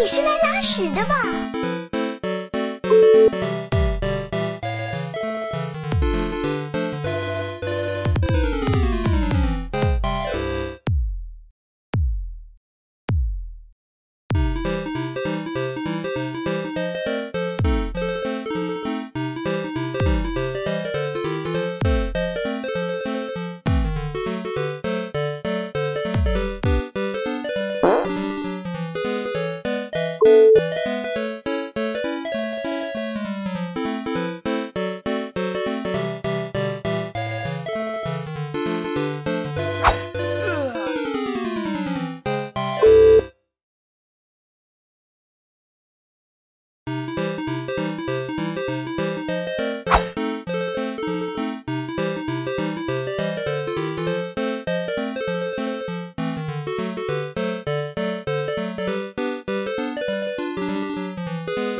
你是来拉屎的吧？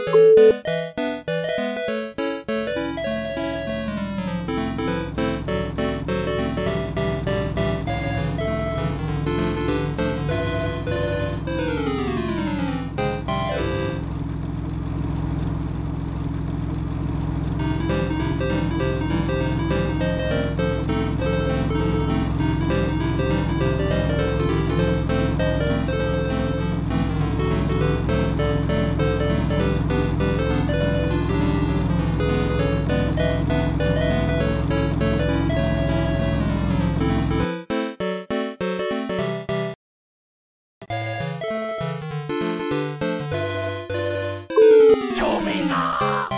Música Ah!